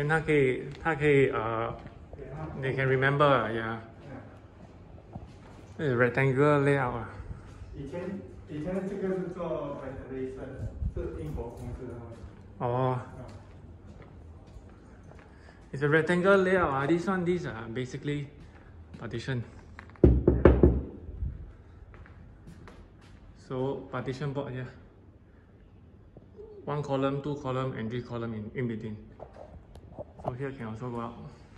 then 它可以它可以呃给它 they can remember 啊 yeah 这是 rectangular layout 啊以前以前的这个是做 ventilation，是英国公司的东西。哦啊， it's a rectangular layout 啊 this one these are basically partition so partition board here one column two column and three column in, in between so here can also go out